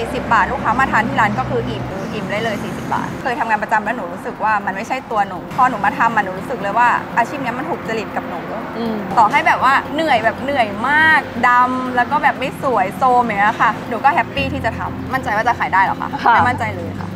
40 บาท ลูกค้ามาทานที่ร้านก็คืออิ่มอิ่มได้เลย 40 บาท เคยทำงานประจำแล้วหนูรู้สึกว่ามันไม่ใช่ตัวหนู พอหนูมาทำมันหนูรู้สึกเลยว่าอาชีพเนี้ยมันถูกจริตกับหนูอืมต่อให้แบบว่าเหนื่อยแบบเหนื่อยมากดำแล้วก็แบบไม่สวยโทรมอย่างเงี้ยค่ะ หนูก็ happy ที่จะทำมั่นใจว่าจะขายได้เหรอคะค่ะไม่มั่นใจเลยค่ะ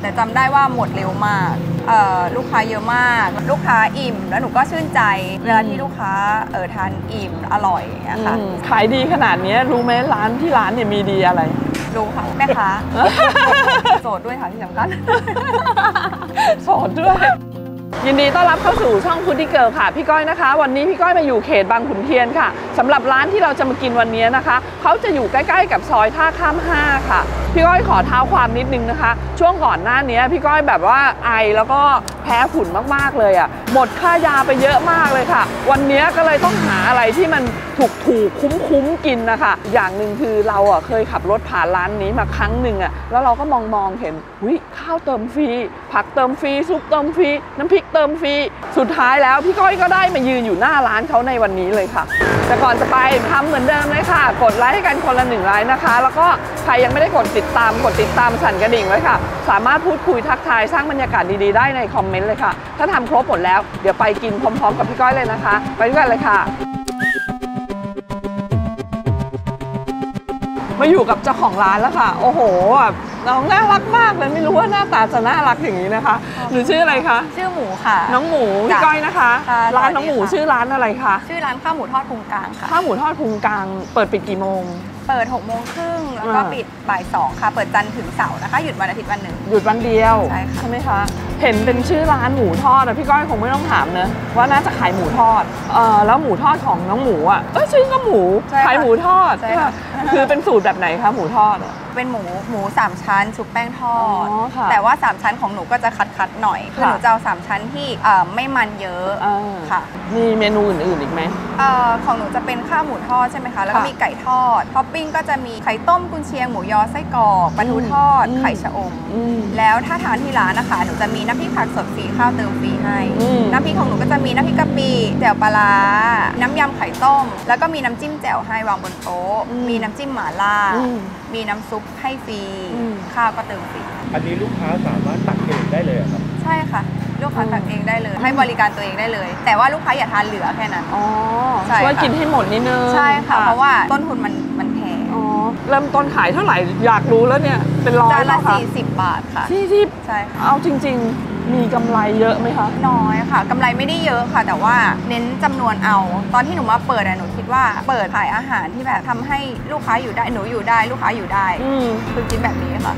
แต่จำได้ว่าหมดเร็วมากเอ่อ ลูกค้าเยอะมาก ลูกค้าอิ่ม แล้วหนูก็ชื่นใจ เวลาที่ลูกค้าเออทานอิ่มอร่อยอย่างเงี้ยค่ะอืมขายดีขนาดเนี้ยรู้ไหมร้านที่ร้านเนี่ยมีดีอะไรรู้ค่ะแม่ค้าโสดด้วยค่ะที่สำคัญสวยด้วย ยินดีต้อนรับเข้าสู่ช่อง Foodie Girl ค่ะ พี่ก้อยนะคะ วันนี้พี่ก้อยมาอยู่เขตบางขุนเทียนค่ะสำหรับร้านที่เราจะมากินวันนี้นะคะ เขาจะอยู่ใกล้ๆกับซอยท่าข้าม 5 ค่ะ พี่ก้อยขอเท้าความนิดนึงนะคะ ช่วงก่อนหน้านี้พี่ก้อยแบบว่าไอแล้วก็ แพ้ฝุ่นมากๆเลยอะหมดค่ายาไปเยอะมากเลยค่ะ วันนี้ก็เลยต้องหาอะไรที่มันถูกถูกคุ้มคุ้มๆกินนะคะ อย่างหนึ่งคือเราอะเคยขับรถผ่านร้านนี้มาครั้งหนึ่งอะแล้วเราก็มองมองๆเห็นหุยข้าวเติมฟรีผักเติมฟรีซุปเติมฟรีน้ำพริกเติมฟรีสุดท้ายแล้วพี่ก้อยก็ได้มายืนอยู่หน้าร้านเขาในวันนี้เลยค่ะ แต่ก่อนจะไปทำเหมือนเดิมเลยค่ะ กดไลค์ให้กันคนละหนึ่งไลค์นะคะ แล้วก็ใครยังไม่ได้กดติดตามกดติดตามสั่นกระดิ่งไว้ค่ะ สามารถพูดคุยทักทายสร้างบรรยากาศดีๆได้ในคอมเมนต์เลยค่ะ ถ้าทำครบหมดแล้ว เดี๋ยวไปกินพร้อม ๆ กับพี่ก้อยเลยนะคะ ไปด้วยกันเลยค่ะ มาอยู่กับเจ้าของร้านแล้วค่ะ โอ้โหแบบน้องน่ารักมากเลยไม่รู้ว่าหน้าตาจะน่ารักอย่างนี้นะคะหรือชื่ออะไรคะ ชื่อหมูค่ะ น้องหมูพี่จ้ะก้อยนะคะ ค่ะร้านสวัสดีน้องหมูค่ะ ชื่อร้านอะไรคะ ชื่อร้านข้าวหมูทอดพุงกลางค่ะ ข้าวหมูทอดพุงกลางเปิดปิดกี่โมง เปิด6โมงครึ่งแล้วก็อ่า ปิดบ่าย2ค่ะ เปิดจันทร์ถึงเสาร์นะคะ หยุดวันอาทิตย์วันหนึ่ง หยุดวันเดียวใช่ค่ะ ไหมคะ เห็นเป็นชื่อร้านหมูทอดอะพี่ก้อยคงไม่ต้องถามเนอะว่าน่าจะขายหมูทอดเออแล้วหมูทอดของน้องหมูอะเอ้ยชื่อก็หมูใช่ค่ะขายหมูทอดใช่ค่ะ คือเป็นสูตรแบบไหนคะหมูทอดอะ เป็นหมูหมูสามชั้นชุบแป้งทอด อ๋อค่ะแต่ว่า3ชั้นของหนูก็จะคัดคัดๆหน่อย คือค่ะ หนูจะเอาสามชั้นที่เอ่อไม่มันเยอะอ่าค่ะมีเมนูอื่นๆอีกไหม เอ่อของหนูจะเป็นข้าวหมูทอดใช่ไหมคะ แล้วก็ค่ะมีไก่ทอดท็อปปิ้งก็จะมีไข่ต้มกุนเชียงหมูยอไส้กรอกปลาทูทอด อืม ไข่ชะอม อืม แล้วถ้าทานที่ร้านนะคะ หนูจะมีน้ำพริกผักสดฟรีข้าวเติมฟรีให้ อืม น้ำพริกของหนูก็จะมีน้ำพริกกะปิแจ่วปลาร้าน้ำยำไข่ต้ม แล้วก็มีน้ำจิ้มแจ่วให้วางบนโต๊ะอืมมีน้ำจิ้มหม่าล่า อืมมีน้ำซุปให้ฟรี อืม ข้าวก็เติมฟรี อันนี้ลูกค้าสามารถตักเองได้เลยเหรอครับ ใช่ค่ะ ลูกค้าอืมตักเองได้เลย ให้บริการตัวเองได้เลย แต่ว่าลูกค้าอย่าทานเหลือแค่นั้น อ๋อใช่ค่ะ ช่วยกินให้หมดนิดนึงใช่ค่ะ เพราะว่าต้นทุนมันมันแพงอ๋อเริ่มต้นขายเท่าไหร่อยากรู้แล้วเนี่ยเป็นร้อยจานละแล้วค่ะ40บาทค่ะที่ที่ใช่ค่ะ เอาจริง ๆ มีกำไรเยอะไหมคะ น้อยค่ะกำไรไม่ได้เยอะค่ะ แต่ว่าเน้นจำนวนเอา ตอนที่หนูมาเปิดอะหนูคิดว่าเปิดขายอาหารที่แบบทำให้ลูกค้าอยู่ได้หนูอยู่ได้ลูกค้าอยู่ได้อืมคือคิดแบบนี้ค่ะ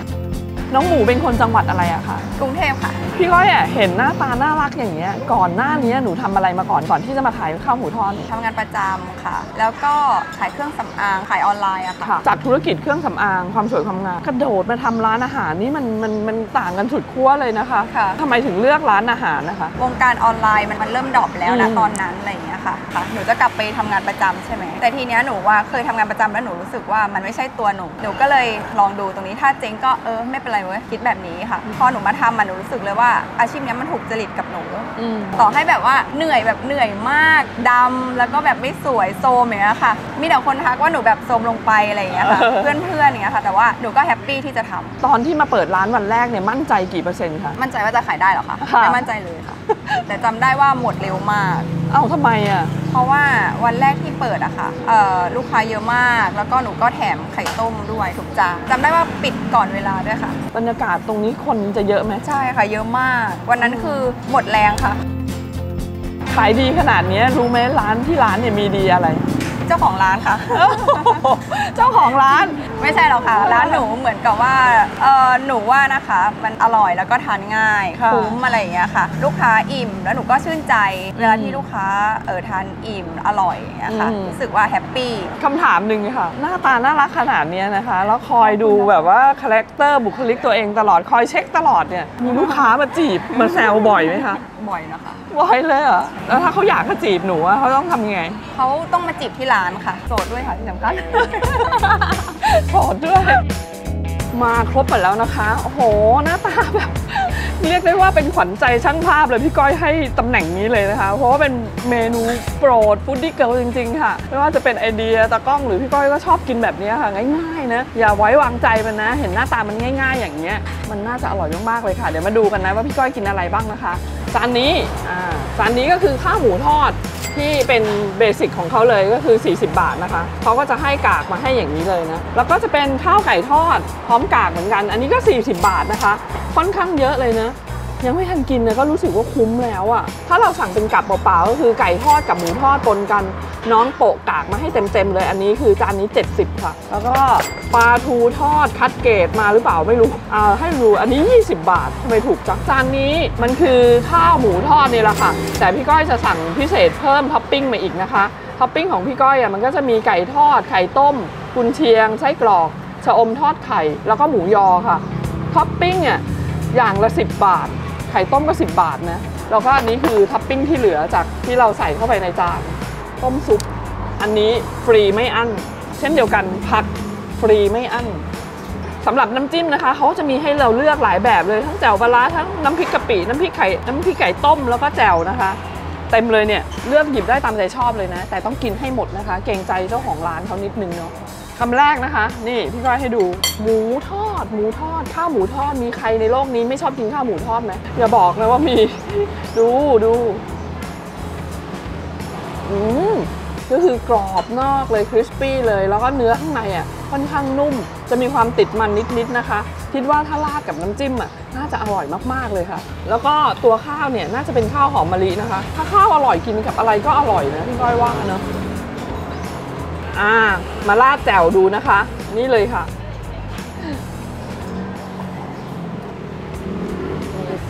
น้องหมูเป็นคนจังหวัดอะไรอะคะกรุงเทพค่ะ พี่ก้อยอะเห็นหน้าตาน่ารักอย่างเงี้ย ก่อนหน้านี้หนูทำอะไรมาก่อนก่อนที่จะมาขายข้าวหมูทอดเนี่ยทำงานประจำค่ะ แล้วก็ขายเครื่องสำอางขายออนไลน์อะค่ะค่ะ จากธุรกิจเครื่องสำอางความสวยความงามกระโดดมาทำร้านอาหารนี่มันมันมันต่างกันสุดขั้วเลยนะคะค่ะทำไมถึงเลือกร้านอาหารนะคะ วงการออนไลน์มันมันเริ่ม drop แล้วนะอืมตอนนั้นอะไรอย่างเงี้ยค่ะค่ะ หนูจะกลับไปทำงานประจำใช่ไหมแต่ทีเนี้ยหนูว่าเคยทำงานประจำแล้วหนูรู้สึกว่ามันไม่ใช่ตัวหนูหนูก็เลยลองดูตรงนี้ถ้าเจ๊งก็เออไม่เป็นไรเว้ยคิดแบบนี้ค่ะ พอหนูมาทำมันหนูรู้สึกเลยว่าอาชีพเนี้ยมันถูกจริตกับหนู อืม ต่อให้แบบว่าเหนื่อยแบบเหนื่อยมากดำแล้วก็แบบไม่สวยโทรมอย่างเงี้ยค่ะ มีแต่คนทักว่าหนูแบบโทรมลงไปอะไรอย่างเงี้ยค่ะ เออ เพื่อนๆอย่างเงี้ยค่ะ แต่ว่าหนูก็ happy ที่จะทำตอนที่มาเปิดร้านวันแรกเนี่ยมั่นใจกี่เปอร์เซ็นต์คะ มั่นใจว่าจะขายได้เหรอคะค่ะ ไม่มั่นใจเลยค่ะ แต่จำได้ว่าหมดเร็วมาก เอ้าทำไมอะเพ ราะว่าวันแรกที่เปิดอะค่ะเอ่อลูกค้าเยอะมาก แล้วก็หนูก็แถมไข่ต้มด้วยทุกจานจำได้ว่าปิดก่อนเวลาด้วยค่ะ บรรยากาศตรงนี้คนจะเยอะไหมใช่ค่ะ เยอะมาก วันนั้นคือหมดแรงค่ะขายดีขนาดเนี้ยรู้ไหมร้านที่ร้านเนี่ยมีดีอะไร เจ้าของร้านค่ะ เจ้าของร้านไม่ใช่หรอกค่ะ ร้านหนูเหมือนกับว่าเออหนูว่านะคะ มันอร่อยแล้วก็ทานง่ายค่ะคุ้มอะไรอย่างเงี้ยค่ะ ลูกค้าอิ่มแล้วหนูก็ชื่นใจ เวลาที่ลูกค้าเออทานอิ่มอร่อยอย่างเงี้ยค่ะอืม รู้สึกว่า happy คำถามหนึ่งค่ะ หน้าตาน่ารักขนาดเนี้ยนะคะ แล้วคอยดูแบบว่า character บุคลิกตัวเองตลอดคอยเช็คตลอดเนี่ยมีลูกค้ามาจีบมาแซวบ่อยไหมคะ บ่อยนะคะ บ่อยเลยเหรอแล้วถ้าเขาอยากจะจีบหนูอะเขาต้องทำยังไงเขาต้องมาจีบที่ร้านค่ะ โสดด้วยค่ะที่สำคัญ โสดด้วย มาครบหมดแล้วนะคะ โอ้โห หน้าตาแบบ เรียกได้ว่าเป็นขวัญใจช่างภาพเลยพี่ก้อยให้ตำแหน่งนี้เลยนะคะ เพราะว่าเป็นเมนูโปรดฟู้ดดี้เกิลจริงๆ ค่ะ ไม่ว่าจะเป็นไอเดียตากล้องหรือพี่ก้อยก็ชอบกินแบบนี้ค่ะง่ายๆ นะ อย่าไว้วางใจมันนะ เห็นหน้าตามันง่าย ๆ อย่างเงี้ย มันน่าจะอร่อยมากๆเลยค่ะ เดี๋ยวมาดูกันนะว่าพี่ก้อยกินอะไรบ้างนะคะจานนี้อ่าจานนี้ก็คือข้าวหมูทอดที่เป็นเบสิกของเขาเลยก็คือ 40 บาทนะคะเขาก็จะให้กากมาให้อย่างนี้เลยนะ แล้วก็จะเป็นข้าวไก่ทอด พร้อมกากเหมือนกัน อันนี้ก็ 40 บาทนะคะ ค่อนข้างเยอะเลยนะยังไม่ทันกินเลยก็รู้สึกว่าคุ้มแล้วอะถ้าเราสั่งเป็นกับเปล่าๆก็คือไก่ทอดกับหมูทอดปนกัน น้องโปะกากมาให้เต็มๆเลยอันนี้คือจานนี้ 70 ค่ะ แล้วก็ปลาทูทอดคัดเกรดมาหรือเปล่าไม่รู้อ่าให้รู้อันนี้ 20 บาททำไมถูกจังจานนี้มันคือข้าวหมูทอดนี่แหละค่ะ แต่พี่ก้อยจะสั่งพิเศษเพิ่มท็อปปิ้งมาอีกนะคะท็อปปิ้งของพี่ก้อยอะมันก็จะมีไก่ทอดไข่ต้ม กุนเชียงไส้กรอกชะอมทอดไข่ แล้วก็หมูยอค่ะท็อปปิ้งอะอย่างละ 10 บาท ไข่ต้มก็ 10 บาทนะแล้วก็อันนี้คือท็อปปิ้งที่เหลือจากที่เราใส่เข้าไปในจาน ต้มซุป อันนี้ฟรีไม่อั้น เช่นเดียวกันผักฟรีไม่อั้นสำหรับน้ำจิ้มนะคะเขาจะมีให้เราเลือกหลายแบบเลยทั้งแจ่วปลาร้าทั้งน้ำพริกกะปิน้ำพริกไข่น้ำพริกไก่ต้มแล้วก็แจ่วนะคะเต็มเลยเนี่ยเลือกหยิบได้ตามใจชอบเลยนะ แต่ต้องกินให้หมดนะคะ เกรงใจเจ้าของร้านเขานิดนึงเนาะคำแรกนะคะ นี่พี่ก้อยให้ดู หมูทอด หมูทอด ข้าวหมูทอดมีใครในโลกนี้ไม่ชอบกินข้าวหมูทอดไหมอย่าบอกนะว่ามี ดูดู อืมก็คือกรอบนอกเลยคริสปี้เลย แล้วก็เนื้อข้างในอะค่อนข้างนุ่ม จะมีความติดมันนิดๆนะคะ คิดว่าถ้าราดกับน้ำจิ้มอะน่าจะอร่อยมากๆเลยค่ะ แล้วก็ตัวข้าวเนี่ยน่าจะเป็นข้าวหอมมะลินะคะ ถ้าข้าวอร่อยกินกับอะไรก็อร่อยนะพี่ก้อยว่าเนอะอ่ามาราดแจ่วดูนะคะ นี่เลยค่ะ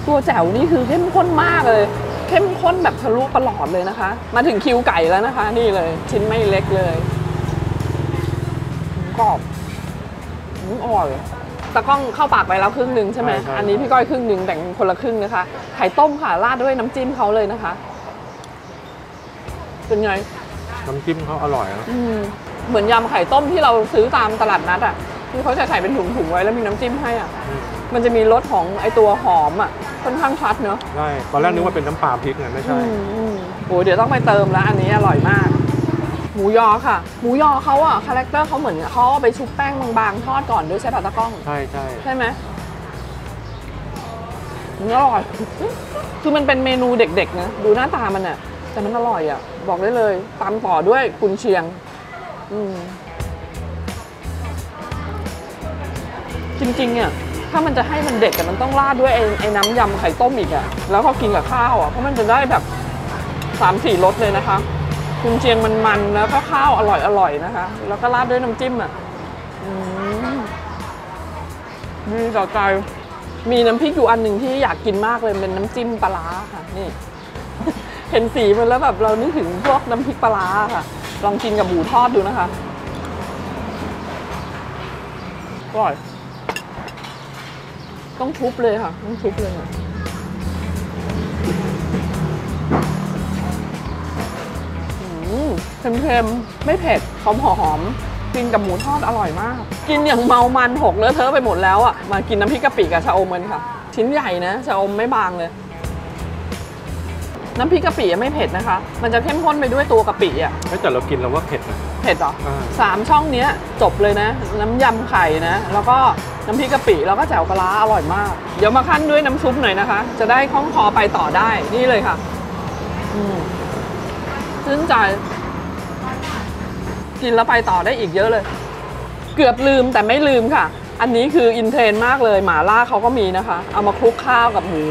ตัวแจ่วนี่คือเข้มข้นมากเลย เข้มข้นแบบทะลุประหลอดเลยนะคะ มาถึงคิวไก่แล้วนะคะ นี่เลย ชิ้นไม่เล็กเลยกรอบอืมอร่อยตะกล้องเข้าปากไปแล้วครึ่งหนึ่งใช่ไหมใช่ใช่อันนี้พี่ก้อยครึ่งหนึ่งแบ่งคนละครึ่งนะคะ ไข่ต้มค่ะราดด้วยน้ำจิ้มเขาเลยนะคะ เป็นไง น้ำจิ้มเขาอร่อยนะอืมเหมือนยำไข่ต้มที่เราซื้อตามตลาดนัดอะที่เขาจะใส่เป็นถุงๆไว้แล้วมีน้ำจิ้มให้อะอื มมันจะมีรสของไอตัวหอมอะค่อนข้างชัดเนอะใช่ตอนแรกนึกว่าเป็นน้ำปลาพริกไงไม่ใช่อืมอืมโอ้เดี๋ยวต้องไปเติมแล้วอันนี้อร่อยมาก หมูยอค่ะ หมูยอเขาอะ character เขาเหมือนเขาเอาไปชุบแป้งบางๆทอดก่อนด้วยใช่ปะตากล้อง ใช่ใช่ใช่ไหมมันอร่อยคือมันเป็นเมนูเด็กๆนะดูหน้าตามันอะแต่มันอร่อยอะบอกได้เลยตามต่อด้วยกุนเชียง อืมจริงๆอะ ถ้ามันจะให้มันเด็ดอะมันต้องราดด้วยไอ้ไอ้น้ำยำไข่ต้มอีกอะแล้วก็กินกับข้าวอะเพราะมันจะได้แบบสามสี่รสเลยนะคะกุนเชียงมันมันๆแล้วก็ข้าวอร่อยอร่อยนะคะ แล้วก็ราดด้วยน้ำจิ้มอะอมีต่อใจมีน้ำพริกอยู่อันหนึ่งที่อยากกินมากเลยเป็นน้ำจิ้มปลาค่ะนี่ เห็นสีมันแล้วแบบเรานึกถึงพวกน้ำพริกปลาร้าค่ะ ลองกินกับหมูทอดดูนะคะอร่อย ต้องทุบเลยค่ะ ต้องทุบเลยค่ะอืมเค็มๆ ไม่เผ็ด หอมหอม กินกับหมูทอดอร่อยมาก กินอย่างเมามันหกเลอะเทอะไปหมดแล้วอะ มากินน้ำพริกกะปิกับชาอมกันค่ะ ชิ้นใหญ่นะ ชาอมไม่บางเลย น้ำพริกกะปิไม่เผ็ดนะคะ มันจะเข้มข้นไปด้วยตัวกะปิอะเฮ้ยแต่เรากินเราว่าเผ็ดนะ เผ็ดเหรออ่า สามช่องเนี้ยจบเลยนะ น้ำยำไข่นะ แล้วก็น้ำพริกกะปิแล้วก็แจ่วปลาร้าอร่อยมาก เดี๋ยวมาขั้นด้วยน้ำซุปหน่อยนะคะ จะได้คล่องคอไปต่อได้นี่เลยค่ะ อืมชื่นใจ กินแล้วไปต่อได้อีกเยอะเลย เกือบลืมแต่ไม่ลืมค่ะ อันนี้คืออินเทรนด์มากเลย หมาล่าเขาก็มีนะคะ เอามาคลุกข้าวกับหมู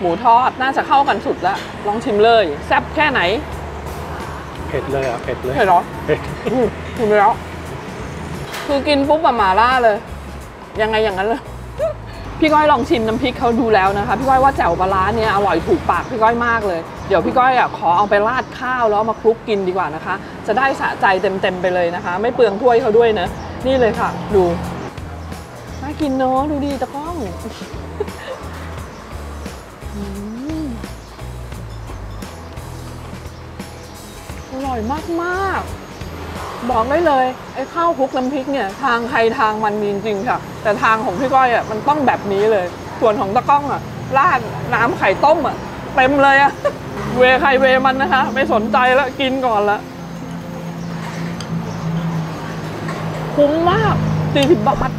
หมูทอดน่าจะเข้ากันสุดแล้วลองชิมเลย แซ่บแค่ไหน เผ็ดเลยอะเผ็ดเลยเผ็ดเหรอเผ็ดอืมกินไปแล้วคือกินปุ๊บแบบหมาล่าเลย ยังไงอย่างนั้นเลยพี่ก้อยลองชิมน้ำพริกเขาดูแล้วนะคะ พี่ก้อยว่าแจ่วปลาร้าเนี่ยอร่อยถูกปากพี่ก้อยมากเลย เดี๋ยวพี่ก้อยอะขอเอาไปราดข้าวแล้วเอามาคลุกกินดีกว่านะคะ จะได้สะใจเต็มๆไปเลยนะคะ ไม่เปลืองถ้วยเขาด้วยนะนี่เลยค่ะ ดูน่ากินเนาะดูดีตะกล้อง อยมากๆ บอกได้เลยไอ้ข้าวคลุกน้ำพริกเนี่ยทางใครทางมันมีจริงๆค่ะ แต่ทางของพี่ก้อยอะมันต้องแบบนี้เลย ส่วนของตะก้องอะราดน้ำไข่ต้มอะเต็มเลยอะเวใครเวมันนะคะ ไม่สนใจแล้วกินก่อนละคุ้มมาก40บาท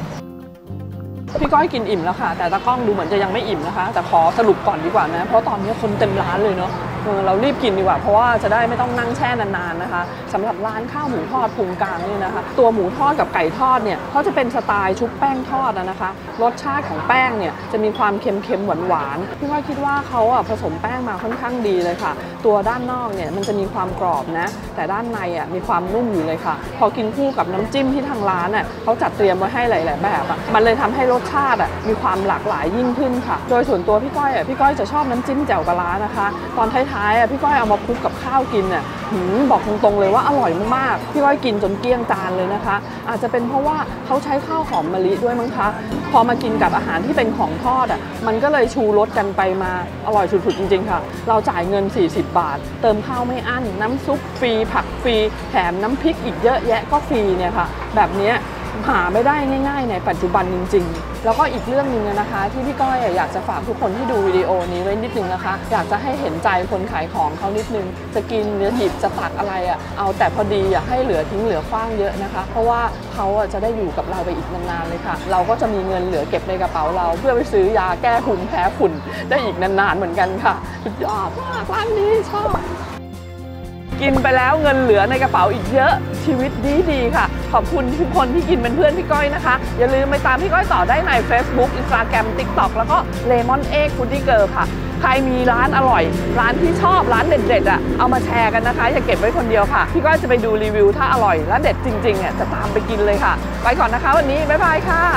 พี่ก้อยกินอิ่มแล้วค่ะ แต่ตากล้องดูเหมือนจะยังไม่อิ่มนะคะ แต่ขอสรุปก่อนดีกว่านะ เพราะตอนนี้คนเต็มร้านเลยเนาะ เออเรารีบกินดีกว่า เพราะว่าจะได้ไม่ต้องนั่งแช่นานๆนะคะสำหรับร้านข้าวหมูทอดพุงกลางเนี่ยนะคะ ตัวหมูทอดกับไก่ทอดเนี่ยเขาจะเป็นสไตล์ชุบแป้งทอดนะคะ รสชาติของแป้งเนี่ยจะมีความเค็มๆหวานๆพี่ก้อยคิดว่าเขาอะผสมแป้งมาค่อนข้างดีเลยค่ะ ตัวด้านนอกเนี่ยมันจะมีความกรอบนะ แต่ด้านในอะมีความนุ่มอยู่เลยค่ะ พอกินคู่กับน้ำจิ้มที่ทางร้านอะเขาจัดเตรียมไว้ให้หลาย ๆ แบบอะมันเลยทำให้รสชาติอะมีความหลากหลายยิ่งขึ้นค่ะ โดยส่วนตัวพี่ก้อยอะพี่ก้อยจะชอบน้ำจิ้มแจ่วปลาร้านะคะ ตอนท้ายๆอะพี่ก้อยเอามาคลุกกับข้าวกินอะหืมบอกตรงๆเลยว่าอร่อยมากๆ พี่ก้อยกินจนเกลี้ยงจานเลยนะคะ อาจจะเป็นเพราะว่าเขาใช้ข้าวหอมมะลิด้วยมั้งคะ พอมากินกับอาหารที่เป็นของทอดอะมันก็เลยชูรสกันไปมาอร่อยสุดๆจริง ๆค่ะ เราจ่ายเงิน 40 บาท เติมข้าวไม่อั้น น้ำซุปฟรีผักฟรีแถมน้ำพริกอีกเยอะแยะก็ฟรีเนี่ยค่ะ แบบนี้หาไม่ได้ง่าย ๆ ในปัจจุบันจริง ๆ แล้วก็อีกเรื่องหนึ่งนะคะ ที่พี่ก้อยอยากจะฝากทุกคนที่ดูวิดีโอนี้ไว้นิดนึงนะคะ อยากจะให้เห็นใจคนขายของเขานิดนึง จะกินจะหยิบจะตักอะไรอะเอาแต่พอดีอย่าให้เหลือทิ้งเหลือขว้างเยอะนะคะ เพราะว่าเขาอะจะได้อยู่กับเราไปอีกนานๆเลยค่ะ เราก็จะมีเงินเหลือเก็บในกระเป๋าเรา เพื่อไปซื้อยาแก้ภูมิแพ้ฝุ่นได้อีกนานๆเหมือนกันค่ะสุดยอดมากร้านนี้ชอบ กินไปแล้วเงินเหลือในกระเป๋าอีกเยอะชีวิตดีดีค่ะ ขอบคุณทุกคนที่กินเป็นเพื่อนพี่ก้อยนะคะ อย่าลืมไปตามพี่ก้อยต่อได้ใน Facebook Instagram TikTok แล้วก็ Lemon Egg Foodie Girl ค่ะ ใครมีร้านอร่อย ร้านที่ชอบร้านเด็ดๆอะเอามาแชร์กันนะคะ อย่าเก็บไว้คนเดียวค่ะ พี่ก้อยจะไปดูรีวิวถ้าอร่อยและเด็ดจริงๆอะจะตามไปกินเลยค่ะ ไปก่อนนะคะวันนี้บ๊ายบายค่ะ